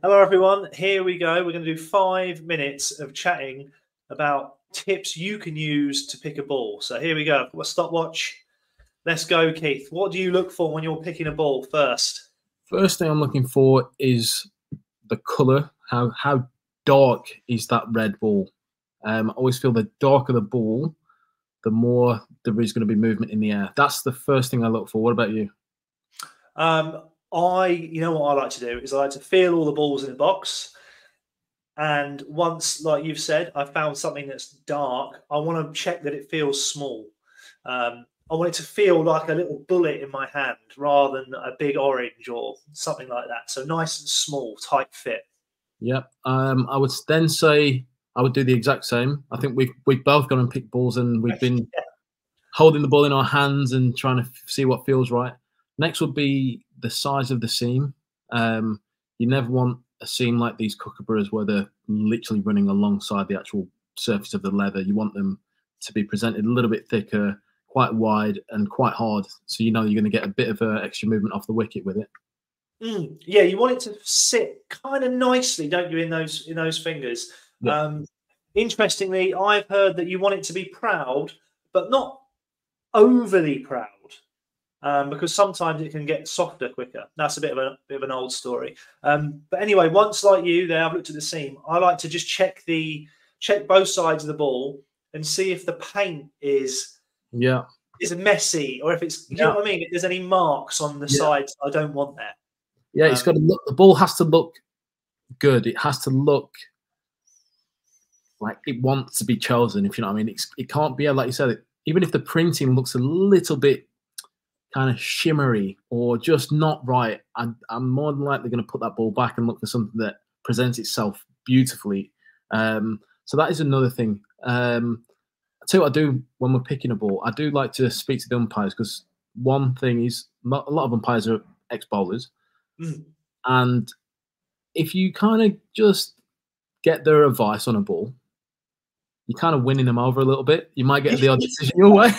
Hello, everyone. Here we go. We're going to do five minutes of chatting about tips you can use to pick a ball. So here we go. Got a stopwatch. Let's go, Keith. What do you look for when you're picking a ball first? First thing I'm looking for is the colour. How how dark is that red ball? Um, I always feel the darker the ball, the more there is going to be movement in the air. That's the first thing I look for. What about you? Um, I, you know what I like to do is I like to feel all the balls in the box. And once, like you've said, I found something that's dark, I want to check that it feels small. Um, I want it to feel like a little bullet in my hand rather than a big orange or something like that. So nice and small, tight fit. Yep. Um, I would then say I would do the exact same. I think we've we've both gone and picked balls and we've been yeah. holding the ball in our hands and trying to see what feels right. Next would be the size of the seam. Um, you never want a seam like these kookaburras where they're literally running alongside the actual surface of the leather. You want them to be presented a little bit thicker, quite wide, and quite hard, so you know you're going to get a bit of uh, extra movement off the wicket with it. Mm, yeah, you want it to sit kind of nicely, don't you, in those in those fingers? Yeah. Um, interestingly, I've heard that you want it to be proud, but not overly proud um, because sometimes it can get softer quicker. That's a bit of a bit of an old story. Um, but anyway, once like you, there I've looked at the seam. I like to just check the check both sides of the ball and see if the paint is yeah is messy or if it's you yeah. know what I mean. If there's any marks on the yeah. sides, I don't want that. Yeah, um, it's got to look. The ball has to look good. It has to look like it wants to be chosen. If you know what I mean, it's, it can't be like you said. Even if the printing looks a little bit kind of shimmery or just not right, I'm, I'm more than likely going to put that ball back and look for something that presents itself beautifully. Um, so that is another thing. Um, I tell you what I do when we're picking a ball. I do like to speak to the umpires because one thing is a lot of umpires are ex bowlers, mm. and if you kind of just get their advice on a ball, you're kind of winning them over a little bit. You might get the odd decision your way.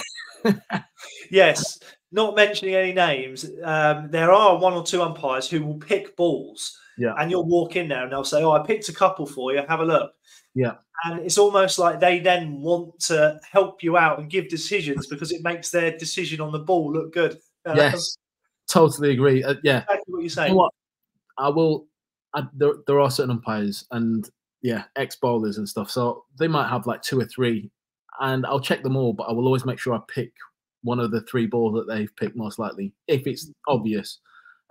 yes, not mentioning any names, um, there are one or two umpires who will pick balls. Yeah. And you'll walk in there and they'll say, Oh, I picked a couple for you. Have a look. Yeah. And it's almost like they then want to help you out and give decisions because it makes their decision on the ball look good. Uh, yes. Totally agree. Uh, yeah. Exactly what you're saying. You know what? I will. I, there, there are certain umpires and yeah, ex bowlers and stuff. So they might have like two or three, and I'll check them all, but I will always make sure I pick one of the three balls that they've picked most likely, if it's obvious.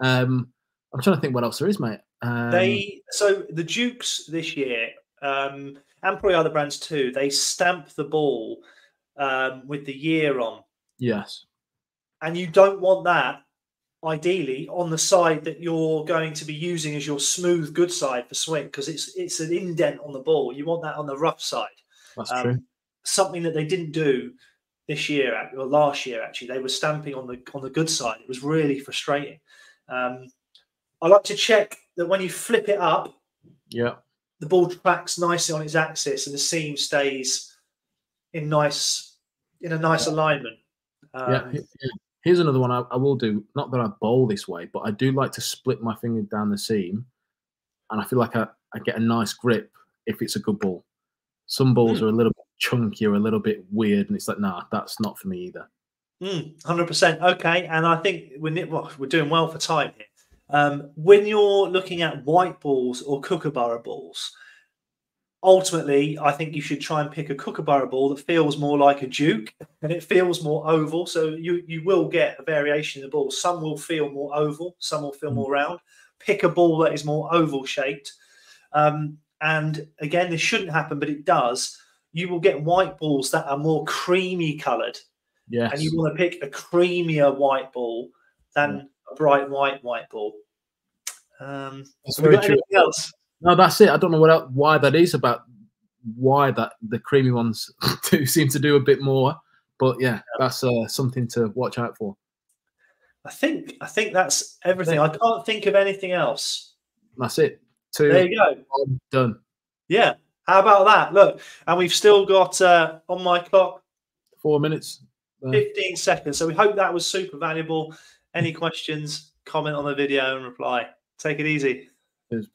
Um, I'm trying to think what else there is, mate. Um, they so the Dukes this year, um, and probably other brands too. They stamp the ball um, with the year on. Yes, and you don't want that ideally on the side that you're going to be using as your smooth good side for swing because it's it's an indent on the ball. You want that on the rough side. That's um, true. Something that they didn't do this year or last year actually they were stamping on the on the good side. It was really frustrating. Um, i like to check that when you flip it up yeah. the ball tracks nicely on its axis and the seam stays in nice in a nice alignment. Um, yeah. Here's another one I, I will do. Not that i bowl this way but i do like to split my finger down the seam and i feel like i, I get a nice grip if it's a good ball. Some balls mm. are a little bit chunky or a little bit weird, and it's like, nah, that's not for me either. Mm, 100%. Okay. And I think we're, well, we're doing well for time here. Um, when you're looking at white balls or kookaburra balls, ultimately, I think you should try and pick a kookaburra ball that feels more like a duke and it feels more oval. So you, you will get a variation in the ball. Some will feel more oval, some will feel mm. more round. Pick a ball that is more oval shaped. Um, and again, this shouldn't happen, but it does you will get white balls that are more creamy coloured. Yes. And you want to pick a creamier white ball than a bright white white ball. Um, that's very true. Else? No, that's it. I don't know what else, why that is about why that the creamy ones do seem to do a bit more. But yeah, yeah. that's uh, something to watch out for. I think I think that's everything. I can't think of anything else. That's it. Two. There you go. Done. Yeah. How about that? Look, and we've still got uh, on my clock four minutes, uh, 15 seconds. So we hope that was super valuable. Any questions, comment on the video and reply. Take it easy. Cheers.